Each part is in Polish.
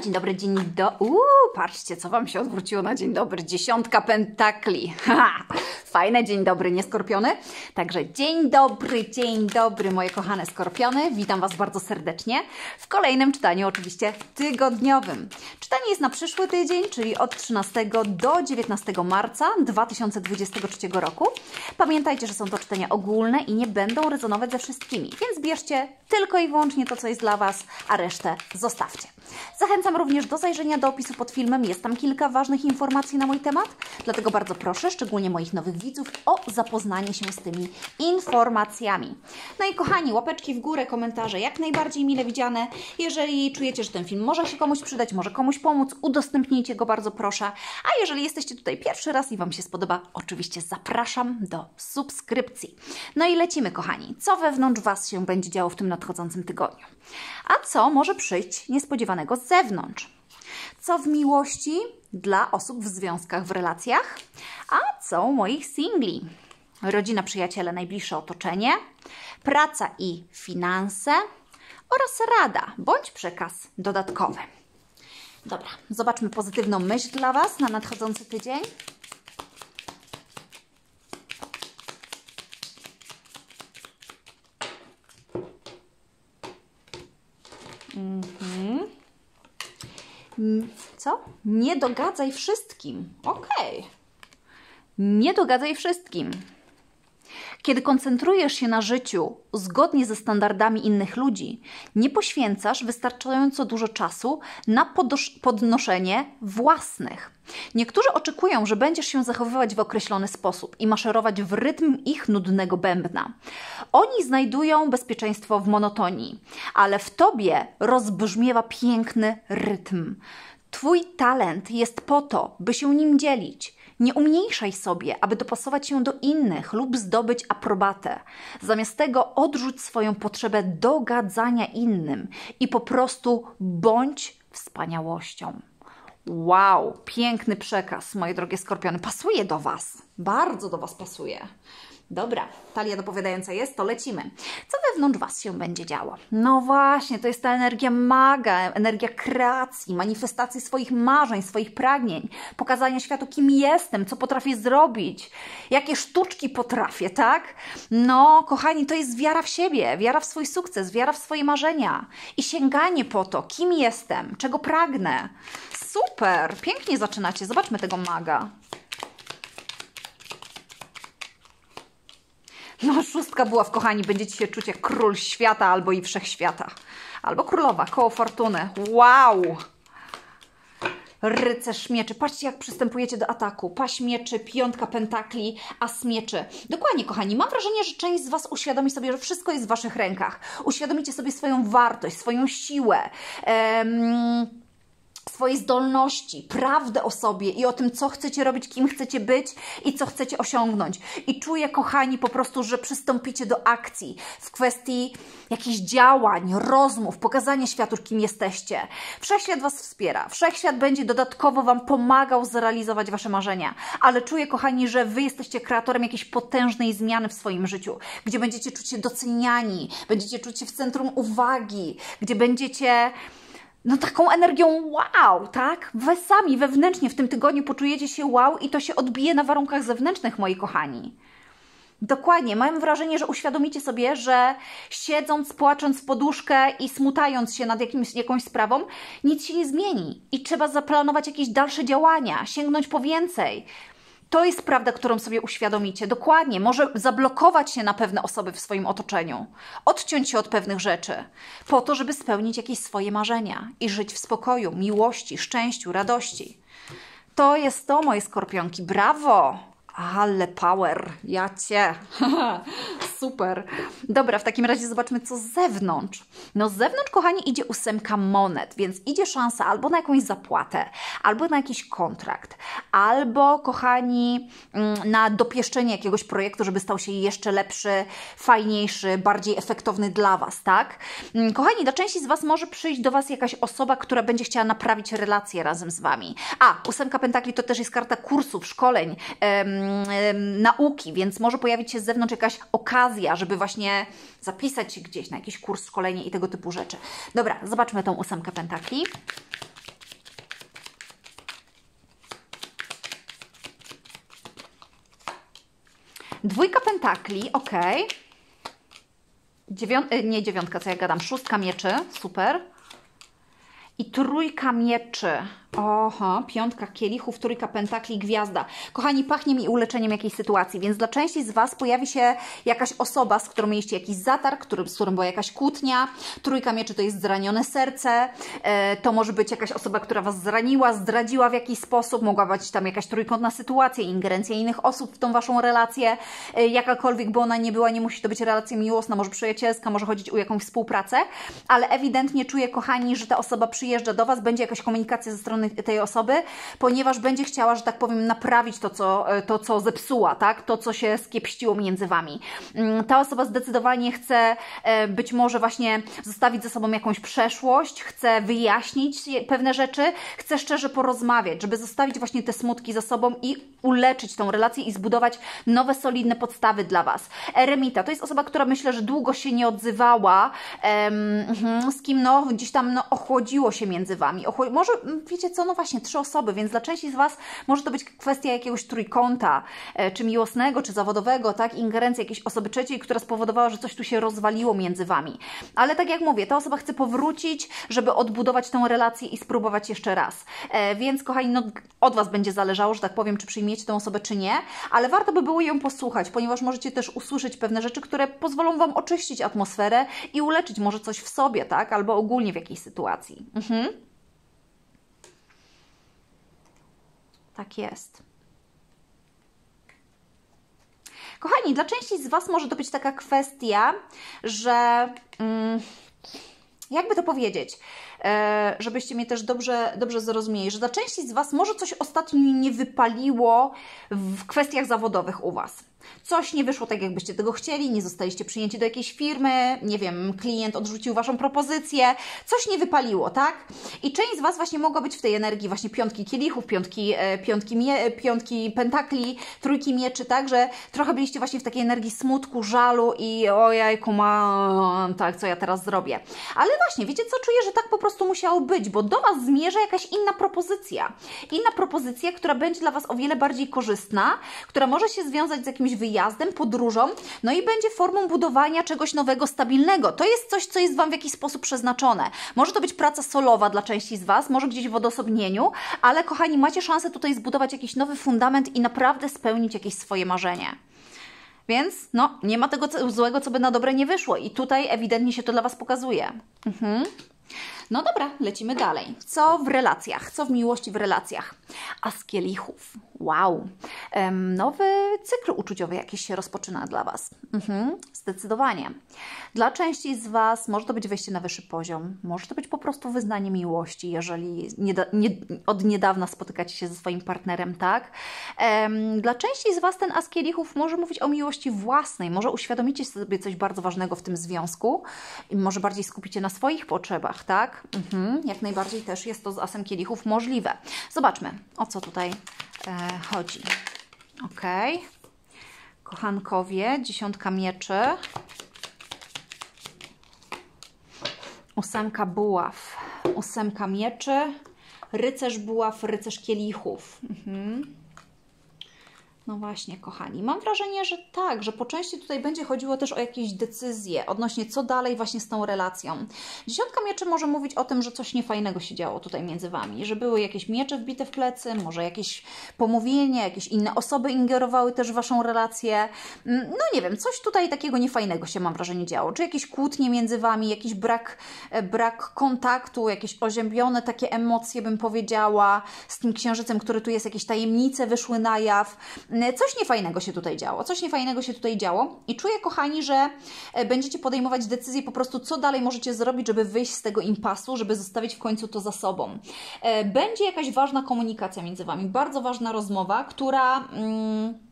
dzień dobry, dzień do... Uuu, patrzcie, co Wam się odwróciło na dzień dobry. Dziesiątka pentakli. Ha! Fajne dzień dobry, nie skorpiony? Także dzień dobry, dzień dobry, moje kochane skorpiony. Witam Was bardzo serdecznie w kolejnym czytaniu, oczywiście tygodniowym. Czytanie jest na przyszły tydzień, czyli od 13 do 19 marca 2023 roku. Pamiętajcie, że są to czytania ogólne i nie będą rezonować ze wszystkimi, więc bierzcie tylko i wyłącznie to, co jest dla Was, a resztę zostawcie. Zachęcam również do zajrzenia do opisu pod filmem. Jest tam kilka ważnych informacji na mój temat, dlatego bardzo proszę, szczególnie moich nowych widzów, o zapoznanie się z tymi informacjami. No i kochani, łapeczki w górę, komentarze jak najbardziej mile widziane. Jeżeli czujecie, że ten film może się komuś przydać, może komuś pomóc, udostępnijcie go bardzo proszę. A jeżeli jesteście tutaj pierwszy raz i Wam się spodoba, oczywiście zapraszam do subskrypcji. No i lecimy, kochani. Co wewnątrz Was się będzie działo w tym nadchodzącym tygodniu? A co może przyjść niespodziewanego z zewnątrz? Co w miłości dla osób w związkach, w relacjach? A co u moich singli? Rodzina, przyjaciele, najbliższe otoczenie, praca i finanse oraz rada bądź przekaz dodatkowy. Dobra, zobaczmy pozytywną myśl dla Was na nadchodzący tydzień. Mhm. Co? Nie dogadzaj wszystkim. Okej. Okay. Nie dogadzaj wszystkim. Kiedy koncentrujesz się na życiu zgodnie ze standardami innych ludzi, nie poświęcasz wystarczająco dużo czasu na podnoszenie własnych. Niektórzy oczekują, że będziesz się zachowywać w określony sposób i maszerować w rytm ich nudnego bębna. Oni znajdują bezpieczeństwo w monotonii, ale w tobie rozbrzmiewa piękny rytm. Twój talent jest po to, by się nim dzielić. Nie umniejszaj sobie, aby dopasować się do innych lub zdobyć aprobatę. Zamiast tego odrzuć swoją potrzebę dogadzania innym i po prostu bądź wspaniałością. Wow, piękny przekaz, moje drogie skorpiony. Pasuje do Was. Bardzo do Was pasuje. Dobra, talia dopowiadająca jest, to lecimy. Co wewnątrz Was się będzie działo? No właśnie, to jest ta energia maga, energia kreacji, manifestacji swoich marzeń, swoich pragnień, pokazania światu, kim jestem, co potrafię zrobić, jakie sztuczki potrafię, tak? No, kochani, to jest wiara w siebie, wiara w swój sukces, wiara w swoje marzenia i sięganie po to, kim jestem, czego pragnę. Super, pięknie zaczynacie. Zobaczmy tego maga. No, szóstka była w kochani, będziecie się czuć jak król świata albo i wszechświata. Albo królowa, koło fortuny. Wow! Rycerz mieczy. Patrzcie, jak przystępujecie do ataku. Paść mieczy, piątka pentakli, as mieczy. Dokładnie, kochani. Mam wrażenie, że część z Was uświadomi sobie, że wszystko jest w Waszych rękach. Uświadomicie sobie swoją wartość, swoją siłę. Um, swoje zdolności, prawdę o sobie i o tym, co chcecie robić, kim chcecie być i co chcecie osiągnąć. I czuję, kochani, po prostu, że przystąpicie do akcji w kwestii jakichś działań, rozmów, pokazania światu, kim jesteście. Wszechświat Was wspiera. Wszechświat będzie dodatkowo Wam pomagał zrealizować Wasze marzenia. Ale czuję, kochani, że Wy jesteście kreatorem jakiejś potężnej zmiany w swoim życiu, gdzie będziecie czuć się doceniani, będziecie czuć się w centrum uwagi, gdzie będziecie no taką energią wow, tak? Wy sami wewnętrznie w tym tygodniu poczujecie się wow i to się odbije na warunkach zewnętrznych, moi kochani. Dokładnie, mam wrażenie, że uświadomicie sobie, że siedząc, płacząc w poduszkę i smutając się nad jakimś, jakąś sprawą, nic się nie zmieni i trzeba zaplanować jakieś dalsze działania, sięgnąć po więcej, to jest prawda, którą sobie uświadomicie. Dokładnie, może zablokować się na pewne osoby w swoim otoczeniu, odciąć się od pewnych rzeczy, po to, żeby spełnić jakieś swoje marzenia i żyć w spokoju, miłości, szczęściu, radości. To jest to, moje skorpionki. Brawo! Ale power, ja cię. Super. Dobra, w takim razie zobaczmy, co z zewnątrz. No z zewnątrz, kochani, idzie ósemka monet, więc idzie szansa albo na jakąś zapłatę, albo na jakiś kontrakt, albo, kochani, mm, na dopieszczenie jakiegoś projektu, żeby stał się jeszcze lepszy, fajniejszy, bardziej efektowny dla Was, tak? Mm, kochani, dla części z Was może przyjść do Was jakaś osoba, która będzie chciała naprawić relacje razem z Wami. A, ósemka pentakli to też jest karta kursów, szkoleń, nauki, więc może pojawić się z zewnątrz jakaś okazja, żeby właśnie zapisać się gdzieś na jakiś kurs, szkolenie i tego typu rzeczy. Dobra, zobaczmy tą ósemkę pentakli. Dwójka pentakli, ok. Dziewią e, nie dziewiątka, co ja gadam, szóstka mieczy, super. I trójka mieczy. Oho, piątka kielichów, trójka pentakli, gwiazda. Kochani, pachnie mi uleczeniem jakiejś sytuacji, więc dla części z Was pojawi się jakaś osoba, z którą mieliście jakiś zatarg, który, z którą była jakaś kłótnia. Trójka mieczy to jest zranione serce. E, to może być jakaś osoba, która Was zraniła, zdradziła w jakiś sposób. Mogła być tam jakaś trójkątna sytuacja, ingerencja innych osób w tą Waszą relację. E, jakakolwiek by ona nie była, nie musi to być relacja miłosna, może przyjacielska, może chodzić o jakąś współpracę, ale ewidentnie czuję, kochani, że ta osoba przyjeżdża do Was, będzie jakaś komunikacja ze strony strony tej osoby, ponieważ będzie chciała, że tak powiem, naprawić to, co, e, to, co zepsuła, tak? To, co się skiepściło między Wami. Mm, ta osoba zdecydowanie chce e, być może właśnie zostawić ze sobą jakąś przeszłość, chce wyjaśnić pewne rzeczy, chce szczerze porozmawiać, żeby zostawić właśnie te smutki za sobą i uleczyć tą relację i zbudować nowe, solidne podstawy dla Was. Eremita to jest osoba, która myślę, że długo się nie odzywała, um, z kim no gdzieś tam no, ochłodziło się między Wami. Ochło może, wiecie co, no właśnie, trzy osoby, więc dla części z Was może to być kwestia jakiegoś trójkąta, e, czy miłosnego, czy zawodowego, tak, ingerencji jakiejś osoby trzeciej, która spowodowała, że coś tu się rozwaliło między Wami. Ale tak jak mówię, ta osoba chce powrócić, żeby odbudować tę relację i spróbować jeszcze raz. E, więc, kochani, no, od Was będzie zależało, że tak powiem, czy przyjmiecie tę osobę, czy nie, ale warto by było ją posłuchać, ponieważ możecie też usłyszeć pewne rzeczy, które pozwolą Wam oczyścić atmosferę i uleczyć może coś w sobie, tak, albo ogólnie w jakiejś sytuacji. Mhm. Tak jest. Kochani, dla części z Was może to być taka kwestia, że. Mm, jakby to powiedzieć, e, żebyście mnie też dobrze, dobrze zrozumieli, że dla części z Was może coś ostatnio nie wypaliło w kwestiach zawodowych u Was. Coś nie wyszło tak, jakbyście tego chcieli, nie zostaliście przyjęci do jakiejś firmy, nie wiem, klient odrzucił Waszą propozycję, coś nie wypaliło, tak? I część z Was właśnie mogła być w tej energii właśnie piątki kielichów, piątki, e, piątki, mie, piątki pentakli, trójki mieczy, tak? Że trochę byliście właśnie w takiej energii smutku, żalu i ojejku, mam, tak, co ja teraz zrobię. Ale właśnie, wiecie co, czuję, że tak po prostu musiało być, bo do Was zmierza jakaś inna propozycja. Inna propozycja, która będzie dla Was o wiele bardziej korzystna, która może się związać z jakimś jakimś wyjazdem, podróżą, no i będzie formą budowania czegoś nowego, stabilnego. To jest coś, co jest Wam w jakiś sposób przeznaczone. Może to być praca solowa dla części z Was, może gdzieś w odosobnieniu, ale kochani, macie szansę tutaj zbudować jakiś nowy fundament i naprawdę spełnić jakieś swoje marzenie. Więc no, nie ma tego złego, co by na dobre nie wyszło. I tutaj ewidentnie się to dla Was pokazuje. Mhm. No dobra, lecimy dalej. Co w relacjach? Co w miłości w relacjach? A z kielichów. Wow. Nowy cykl uczuciowy jakiś się rozpoczyna dla Was. Mhm, zdecydowanie. Dla części z Was może to być wejście na wyższy poziom, może to być po prostu wyznanie miłości, jeżeli nie, nie, od niedawna spotykacie się ze swoim partnerem, tak? Dla części z Was ten as kielichów może mówić o miłości własnej, może uświadomicie sobie coś bardzo ważnego w tym związku i może bardziej skupicie na swoich potrzebach, tak? Mhm, jak najbardziej też jest to z asem kielichów możliwe. Zobaczmy, o co tutaj e, chodzi. Ok. Kochankowie, dziesiątka mieczy. Ósemka buław, ósemka mieczy, rycerz buław, rycerz kielichów. Mhm. No właśnie, kochani. Mam wrażenie, że tak, że po części tutaj będzie chodziło też o jakieś decyzje odnośnie co dalej właśnie z tą relacją. Dziesiątka mieczy może mówić o tym, że coś niefajnego się działo tutaj między Wami, że były jakieś miecze wbite w plecy, może jakieś pomówienia, jakieś inne osoby ingerowały też w Waszą relację. Mm, no nie wiem, coś tutaj takiego niefajnego się mam wrażenie działo. Czy jakieś kłótnie między Wami, jakiś brak, e, brak kontaktu, jakieś oziębione takie emocje bym powiedziała z tym księżycem, który tu jest, jakieś tajemnice wyszły na jaw coś niefajnego się tutaj działo, coś niefajnego się tutaj działo i czuję, kochani, że e, będziecie podejmować decyzję po prostu, co dalej możecie zrobić, żeby wyjść z tego impasu, żeby zostawić w końcu to za sobą. E, będzie jakaś ważna komunikacja między Wami, bardzo ważna rozmowa, która... Mm,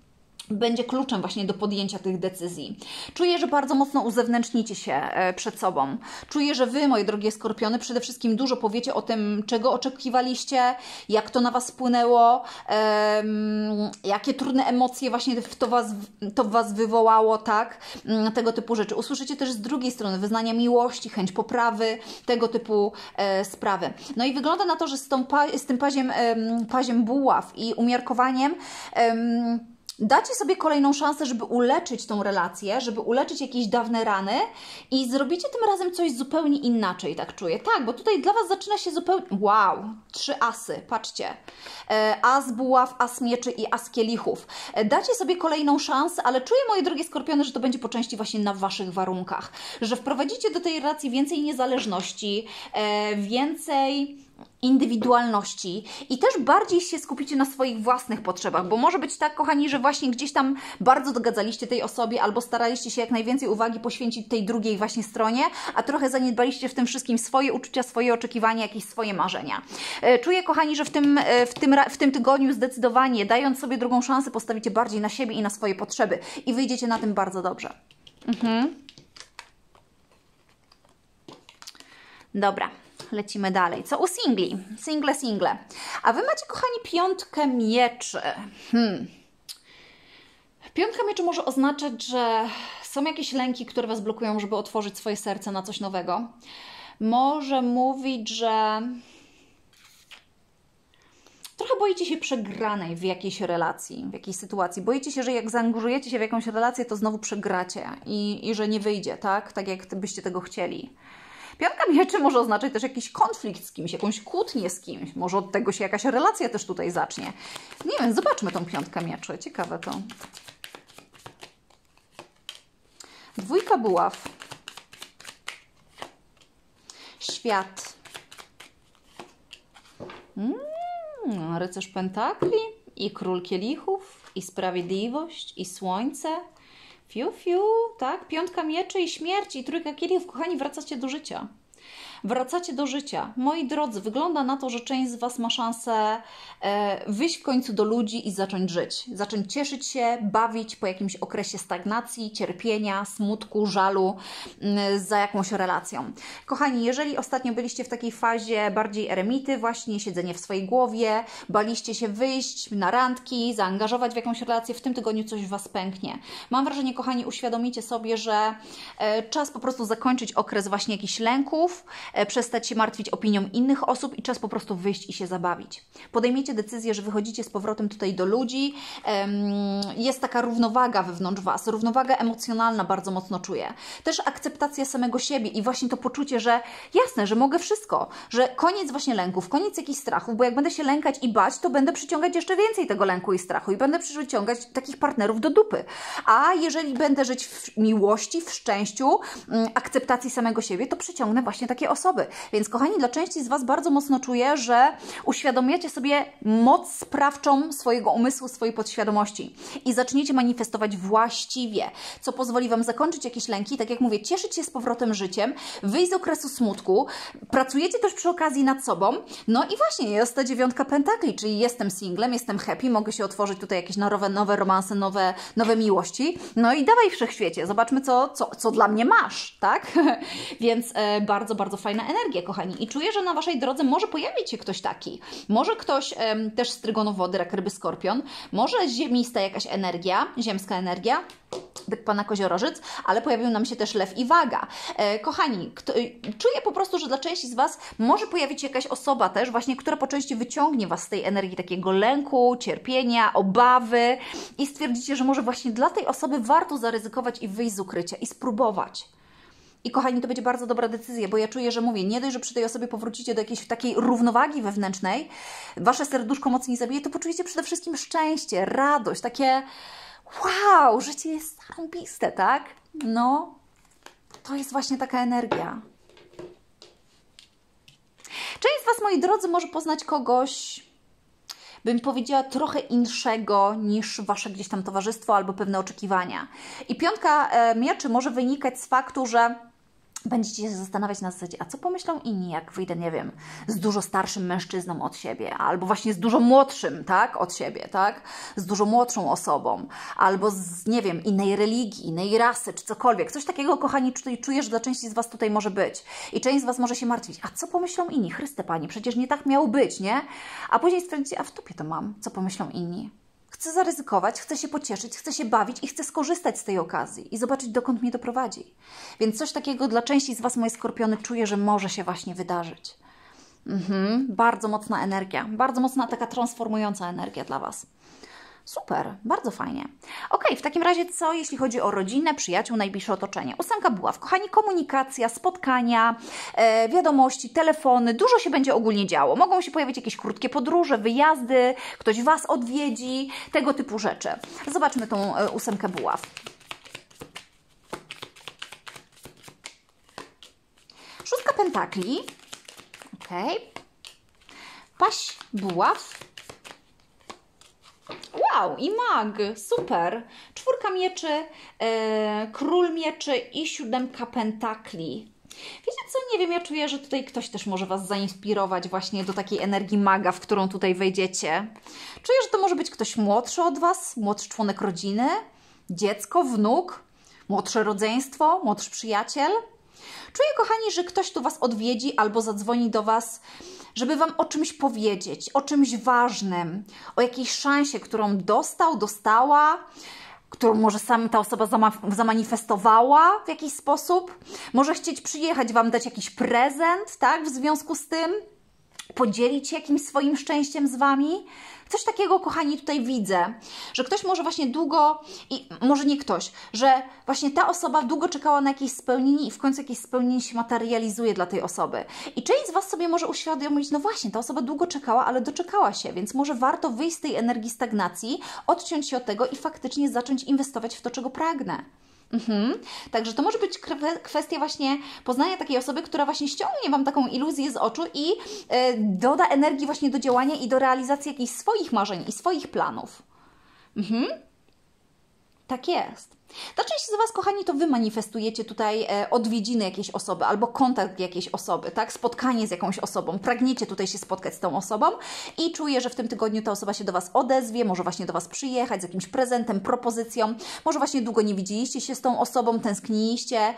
będzie kluczem właśnie do podjęcia tych decyzji. Czuję, że bardzo mocno uzewnętrznicie się e, przed sobą. Czuję, że Wy, moje drogie skorpiony, przede wszystkim dużo powiecie o tym, czego oczekiwaliście, jak to na Was wpłynęło, um, jakie trudne emocje właśnie to was, to was wywołało, tak? Mm, tego typu rzeczy. Usłyszycie też z drugiej strony wyznania miłości, chęć poprawy, tego typu e, sprawy. No i wygląda na to, że z, tą, z tym paziem, e, paziem buław i umiarkowaniem dacie sobie kolejną szansę, żeby uleczyć tą relację, żeby uleczyć jakieś dawne rany i zrobicie tym razem coś zupełnie inaczej, tak czuję. Tak, bo tutaj dla Was zaczyna się zupełnie... Wow! Trzy asy, patrzcie. E, as buław, as mieczy i as kielichów. E, dacie sobie kolejną szansę, ale czuję, moje drogie skorpiony, że to będzie po części właśnie na Waszych warunkach. Że wprowadzicie do tej relacji więcej niezależności, e, więcej indywidualności i też bardziej się skupicie na swoich własnych potrzebach, bo może być tak, kochani, że właśnie gdzieś tam bardzo dogadzaliście tej osobie albo staraliście się jak najwięcej uwagi poświęcić tej drugiej właśnie stronie, a trochę zaniedbaliście w tym wszystkim swoje uczucia, swoje oczekiwania, jakieś swoje marzenia. E, czuję, kochani, że w tym, e, w tym, w tym tygodniu zdecydowanie, dając sobie drugą szansę, postawicie bardziej na siebie i na swoje potrzeby i wyjdziecie na tym bardzo dobrze. Mhm. Dobra lecimy dalej. Co u singli? Single, single. A Wy macie, kochani, piątkę mieczy. Hmm. Piątka mieczy może oznaczać, że są jakieś lęki, które Was blokują, żeby otworzyć swoje serce na coś nowego. Może mówić, że trochę boicie się przegranej w jakiejś relacji, w jakiejś sytuacji. Boicie się, że jak zaangażujecie się w jakąś relację, to znowu przegracie i, i że nie wyjdzie, tak? Tak jak byście tego chcieli. Piątka mieczy może oznaczać też jakiś konflikt z kimś, jakąś kłótnię z kimś. Może od tego się jakaś relacja też tutaj zacznie. Nie wiem, zobaczmy tą piątkę mieczy. Ciekawe to. Dwójka buław. Świat. Mm, rycerz pentakli i król kielichów i sprawiedliwość i słońce Fiu, fiu, tak? Piątka mieczy i śmierci, trójka kielichów. Kochani, wracacie do życia. Wracacie do życia. Moi drodzy, wygląda na to, że część z Was ma szansę e, wyjść w końcu do ludzi i zacząć żyć. Zacząć cieszyć się, bawić po jakimś okresie stagnacji, cierpienia, smutku, żalu mm, za jakąś relacją. Kochani, jeżeli ostatnio byliście w takiej fazie bardziej eremity, właśnie siedzenie w swojej głowie, baliście się wyjść na randki, zaangażować w jakąś relację, w tym tygodniu coś Was pęknie. Mam wrażenie, kochani, uświadomicie sobie, że e, czas po prostu zakończyć okres właśnie jakichś lęków, przestać się martwić opinią innych osób i czas po prostu wyjść i się zabawić. Podejmiecie decyzję, że wychodzicie z powrotem tutaj do ludzi. Jest taka równowaga wewnątrz Was, równowaga emocjonalna bardzo mocno czuję. Też akceptacja samego siebie i właśnie to poczucie, że jasne, że mogę wszystko, że koniec właśnie lęków, koniec jakichś strachów, bo jak będę się lękać i bać, to będę przyciągać jeszcze więcej tego lęku i strachu i będę przyciągać takich partnerów do dupy. A jeżeli będę żyć w miłości, w szczęściu, mm, akceptacji samego siebie, to przyciągnę właśnie takie osoby osoby. Więc kochani, dla części z Was bardzo mocno czuję, że uświadomiacie sobie moc sprawczą swojego umysłu, swojej podświadomości i zaczniecie manifestować właściwie, co pozwoli Wam zakończyć jakieś lęki, tak jak mówię, cieszyć się z powrotem życiem, wyjść z okresu smutku, pracujecie też przy okazji nad sobą, no i właśnie jest ta dziewiątka pentakli, czyli jestem singlem, jestem happy, mogę się otworzyć tutaj jakieś nowe, nowe romanse, nowe, nowe miłości, no i dawaj wszechświecie, zobaczmy co, co, co dla mnie masz, tak? Więc e, bardzo, bardzo fajne fajna energia, kochani. I czuję, że na Waszej drodze może pojawić się ktoś taki. Może ktoś też z trygonu wody, rak, ryby, skorpion. Może ziemista jakaś energia, ziemska energia byk pana koziorożyc, ale pojawił nam się też lew i waga. E, kochani, kto, czuję po prostu, że dla części z Was może pojawić się jakaś osoba też właśnie, która po części wyciągnie Was z tej energii takiego lęku, cierpienia, obawy i stwierdzicie, że może właśnie dla tej osoby warto zaryzykować i wyjść z ukrycia i spróbować. I kochani, to będzie bardzo dobra decyzja, bo ja czuję, że mówię, nie dość, że przy tej osobie powrócicie do jakiejś takiej równowagi wewnętrznej, wasze serduszko mocniej zabije, to poczujecie przede wszystkim szczęście, radość, takie wow, życie jest zarąbiste, tak? No, to jest właśnie taka energia. Część z Was, moi drodzy, może poznać kogoś, bym powiedziała, trochę inszego niż Wasze gdzieś tam towarzystwo albo pewne oczekiwania. I piątka e, mieczy może wynikać z faktu, że będziecie się zastanawiać na zasadzie, a co pomyślą inni, jak wyjdę, nie wiem, z dużo starszym mężczyzną od siebie, albo właśnie z dużo młodszym, tak, od siebie, tak, z dużo młodszą osobą, albo z, nie wiem, innej religii, innej rasy, czy cokolwiek. Coś takiego, kochani, tutaj czuję, że dla części z Was tutaj może być. I część z Was może się martwić, a co pomyślą inni? Chryste Pani, przecież nie tak miało być, nie? A później stwierdzicie, a w tupie to mam, co pomyślą inni. Chcę zaryzykować, chcę się pocieszyć, chcę się bawić i chcę skorzystać z tej okazji i zobaczyć, dokąd mnie doprowadzi. Więc coś takiego dla części z Was, moje skorpiony, czuję, że może się właśnie wydarzyć. Mhm, bardzo mocna energia, bardzo mocna taka transformująca energia dla Was. Super, bardzo fajnie. Ok, w takim razie co jeśli chodzi o rodzinę, przyjaciół, najbliższe otoczenie? Ósemka buław. Kochani, komunikacja, spotkania, e, wiadomości, telefony, dużo się będzie ogólnie działo. Mogą się pojawić jakieś krótkie podróże, wyjazdy, ktoś Was odwiedzi, tego typu rzeczy. Zobaczmy tą e, ósemkę buław. Szóstka pentakli. Ok. Paść buław. Wow, i mag, super. Czwórka mieczy, e, król mieczy i siódemka pentakli. Wiecie co, nie wiem, ja czuję, że tutaj ktoś też może Was zainspirować właśnie do takiej energii maga, w którą tutaj wejdziecie. Czuję, że to może być ktoś młodszy od Was, młodszy członek rodziny, dziecko, wnuk, młodsze rodzeństwo, młodszy przyjaciel. Czuję, kochani, że ktoś tu Was odwiedzi albo zadzwoni do Was, żeby Wam o czymś powiedzieć, o czymś ważnym, o jakiejś szansie, którą dostał, dostała, którą może sam ta osoba zamanifestowała w jakiś sposób. Może chcieć przyjechać, Wam dać jakiś prezent, tak, w związku z tym podzielić się jakimś swoim szczęściem z Wami. Coś takiego, kochani, tutaj widzę, że ktoś może właśnie długo, i może nie ktoś, że właśnie ta osoba długo czekała na jakieś spełnienie i w końcu jakieś spełnienie się materializuje dla tej osoby. I część z Was sobie może uświadomić, no właśnie, ta osoba długo czekała, ale doczekała się, więc może warto wyjść z tej energii stagnacji, odciąć się od tego i faktycznie zacząć inwestować w to, czego pragnę. Mhm. Także to może być kwestia właśnie poznania takiej osoby, która właśnie ściągnie Wam taką iluzję z oczu i e, doda energii właśnie do działania i do realizacji jakichś swoich marzeń i swoich planów. Mhm. Tak jest. Dla części z Was, kochani, to Wy manifestujecie tutaj e, odwiedziny jakiejś osoby albo kontakt jakiejś osoby, tak? Spotkanie z jakąś osobą. Pragniecie tutaj się spotkać z tą osobą i czuję, że w tym tygodniu ta osoba się do Was odezwie, może właśnie do Was przyjechać z jakimś prezentem, propozycją. Może właśnie długo nie widzieliście się z tą osobą, tęskniliście.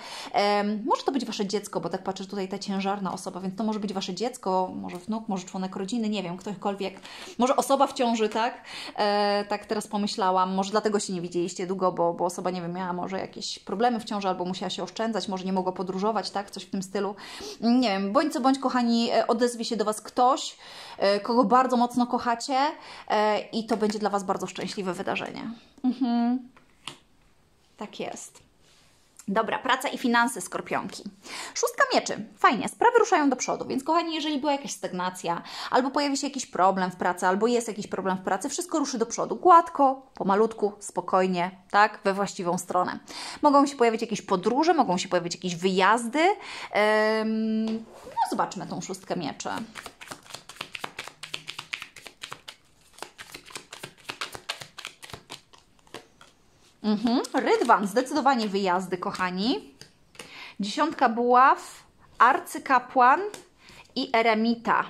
może to być Wasze dziecko, bo tak patrzę tutaj ta ciężarna osoba, więc to może być Wasze dziecko, może wnuk, może członek rodziny, nie wiem, ktokolwiek. Może osoba w ciąży, tak? E, tak teraz pomyślałam. Może dlatego się nie widzieliście długo, bo, bo osoba nie nie wiem, miała może jakieś problemy w ciąży albo musiała się oszczędzać, może nie mogła podróżować, tak, coś w tym stylu. Nie wiem, bądź co bądź, kochani, e, odezwie się do Was ktoś, e, kogo bardzo mocno kochacie e, i to będzie dla Was bardzo szczęśliwe wydarzenie. Mhm. Tak jest. Dobra, praca i finanse skorpionki. Szóstka mieczy. Fajnie, sprawy ruszają do przodu, więc kochani, jeżeli była jakaś stagnacja, albo pojawi się jakiś problem w pracy, albo jest jakiś problem w pracy, wszystko ruszy do przodu. Gładko, pomalutku, spokojnie, tak, we właściwą stronę. Mogą się pojawić jakieś podróże, mogą się pojawić jakieś wyjazdy. no zobaczmy tą szóstkę mieczy. Mhm. Rydwan, zdecydowanie wyjazdy, kochani. Dziesiątka buław, arcykapłan i eremita.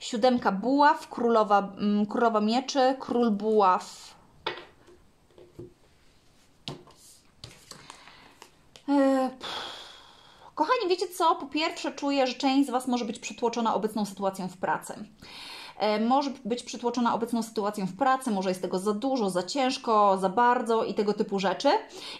Siódemka buław, królowa, mm, królowa mieczy, król buław. E, kochani, wiecie co? Po pierwsze czuję, że część z Was może być przytłoczona obecną sytuacją w pracy. E, może być przytłoczona obecną sytuacją w pracy, może jest tego za dużo, za ciężko, za bardzo i tego typu rzeczy.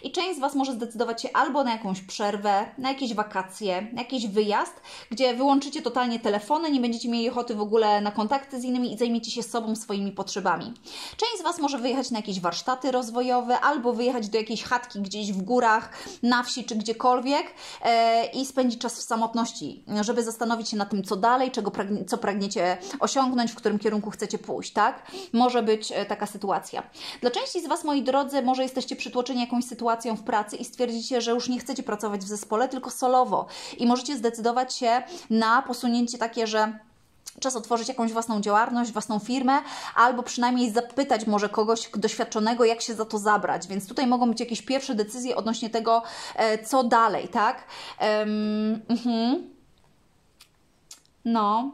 I część z Was może zdecydować się albo na jakąś przerwę, na jakieś wakacje, na jakiś wyjazd, gdzie wyłączycie totalnie telefony, nie będziecie mieli ochoty w ogóle na kontakty z innymi i zajmiecie się sobą, swoimi potrzebami. Część z Was może wyjechać na jakieś warsztaty rozwojowe albo wyjechać do jakiejś chatki gdzieś w górach, na wsi czy gdziekolwiek e, i spędzić czas w samotności, żeby zastanowić się nad tym, co dalej, czego pragnie, co pragniecie osiągnąć w którym kierunku chcecie pójść, tak? Może być e, taka sytuacja. Dla części z Was, moi drodzy, może jesteście przytłoczeni jakąś sytuacją w pracy i stwierdzicie, że już nie chcecie pracować w zespole, tylko solowo i możecie zdecydować się na posunięcie takie, że czas otworzyć jakąś własną działalność, własną firmę, albo przynajmniej zapytać może kogoś doświadczonego, jak się za to zabrać. Więc tutaj mogą być jakieś pierwsze decyzje odnośnie tego, e, co dalej, tak? Um, uh -huh. No.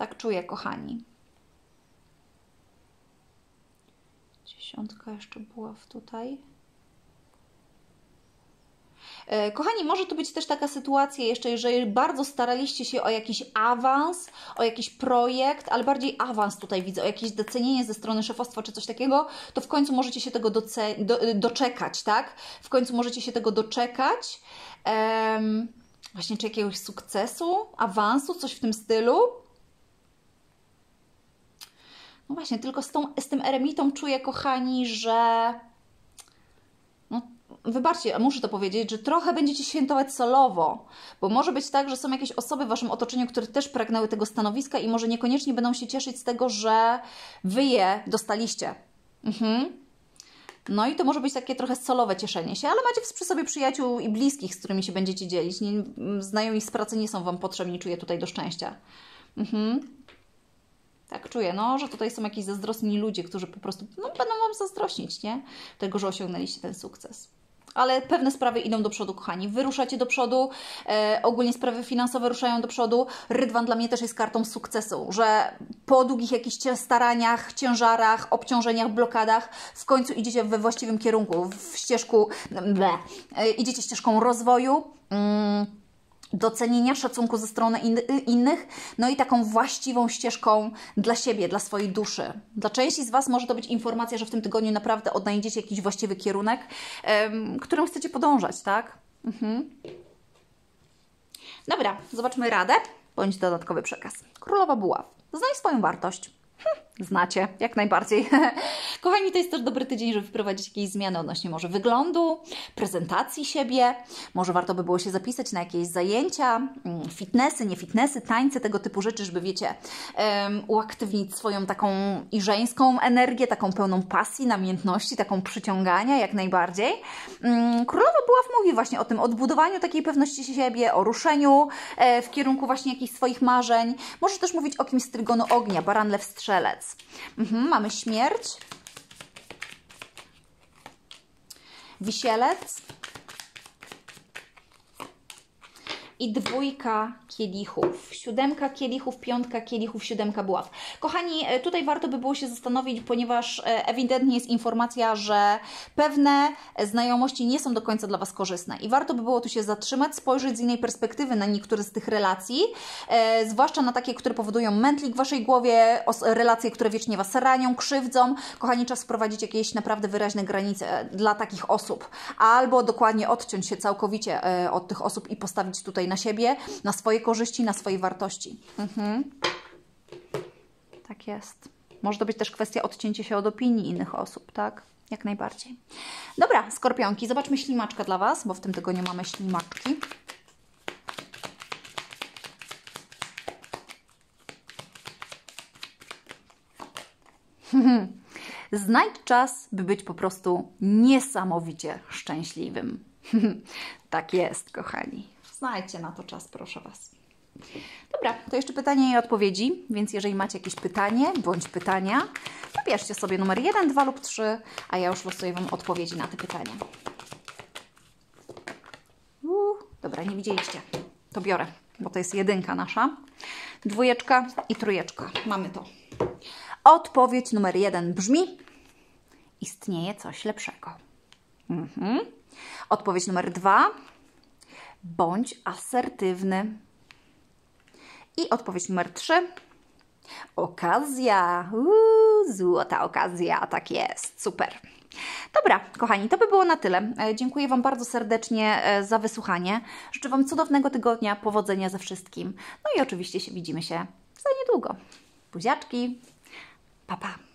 Tak czuję, kochani. Dziesiątka jeszcze była w tutaj. E, kochani, może to być też taka sytuacja jeszcze, jeżeli bardzo staraliście się o jakiś awans, o jakiś projekt, ale bardziej awans tutaj widzę, o jakieś docenienie ze strony szefostwa czy coś takiego, to w końcu możecie się tego do, doczekać, tak? W końcu możecie się tego doczekać. Um, właśnie czy jakiegoś sukcesu, awansu, coś w tym stylu. No właśnie, tylko z, tą, z tym eremitą czuję, kochani, że. No, wybaczcie, muszę to powiedzieć, że trochę będziecie świętować solowo, bo może być tak, że są jakieś osoby w waszym otoczeniu, które też pragnęły tego stanowiska i może niekoniecznie będą się cieszyć z tego, że wy je dostaliście. Mhm. No i to może być takie trochę solowe cieszenie się, ale macie przy sobie przyjaciół i bliskich, z którymi się będziecie dzielić. Nie, znajomi z pracy nie są Wam potrzebni, czuję tutaj do szczęścia. Mhm. Tak, czuję, no, że tutaj są jakieś zazdrosni ludzie, którzy po prostu no, będą Wam zazdrościć, nie? Tego, że osiągnęliście ten sukces ale pewne sprawy idą do przodu, kochani. Wyruszacie do przodu, e, ogólnie sprawy finansowe ruszają do przodu. Rydwan dla mnie też jest kartą sukcesu, że po długich jakichś staraniach, ciężarach, obciążeniach, blokadach w końcu idziecie we właściwym kierunku, w ścieżku, ble, e, idziecie ścieżką rozwoju. Mm docenienia, szacunku ze strony in, innych, no i taką właściwą ścieżką dla siebie, dla swojej duszy. Dla części z Was może to być informacja, że w tym tygodniu naprawdę odnajdziecie jakiś właściwy kierunek, um, którym chcecie podążać, tak? Mhm. Dobra, zobaczmy radę bądź dodatkowy przekaz. Królowa Buław. Znaj swoją wartość. Hm, znacie, jak najbardziej. Kochani, to jest też dobry tydzień, żeby wprowadzić jakieś zmiany odnośnie może wyglądu, prezentacji siebie. Może warto by było się zapisać na jakieś zajęcia, mm, fitnessy, nie fitnessy, tańce, tego typu rzeczy, żeby wiecie, um, uaktywnić swoją taką i żeńską energię, taką pełną pasji, namiętności, taką przyciągania jak najbardziej. Um, Królowa Buław mówi właśnie o tym odbudowaniu takiej pewności siebie, o ruszeniu e, w kierunku właśnie jakichś swoich marzeń. Może też mówić o kimś z trygonu ognia, baran lew strzelec. Mhm, mamy śmierć. Wisielec. I dwójka kielichów. Siódemka kielichów, piątka kielichów, siódemka buław. Kochani, e, tutaj warto by było się zastanowić, ponieważ e, ewidentnie jest informacja, że pewne znajomości nie są do końca dla Was korzystne i warto by było tu się zatrzymać, spojrzeć z innej perspektywy na niektóre z tych relacji, e, zwłaszcza na takie, które powodują mętlik w Waszej głowie, relacje, które wiecznie Was ranią, krzywdzą. Kochani, czas wprowadzić jakieś naprawdę wyraźne granice dla takich osób, albo dokładnie odciąć się całkowicie od tych osób i postawić tutaj na siebie, na swoje korzyści, na swojej wartości. Mhm. Tak jest. Może to być też kwestia odcięcia się od opinii innych osób, tak? Jak najbardziej. Dobra, skorpionki, zobaczmy ślimaczka dla Was, bo w tym tygodniu mamy ślimaczki. Znajdź czas, by być po prostu niesamowicie szczęśliwym. tak jest, kochani. Znajdźcie na to czas, proszę Was. Dobra, to jeszcze pytanie i odpowiedzi, więc jeżeli macie jakieś pytanie bądź pytania, to bierzcie sobie numer 1, 2 lub 3, a ja już losuję Wam odpowiedzi na te pytania. Dobra, nie widzieliście. To biorę, bo to jest jedynka nasza. Dwójeczka i trójeczka. Mamy to. Odpowiedź numer 1 brzmi: Istnieje coś lepszego. Mhm. Odpowiedź numer 2 bądź asertywny. I odpowiedź numer 3. Okazja. Uuu, złota okazja, tak jest. Super. Dobra, kochani, to by było na tyle. E, dziękuję Wam bardzo serdecznie e, za wysłuchanie. Życzę Wam cudownego tygodnia, powodzenia ze wszystkim. No i oczywiście się widzimy się za niedługo. Buziaczki. Pa, pa.